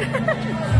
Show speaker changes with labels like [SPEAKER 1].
[SPEAKER 1] Ha ha ha!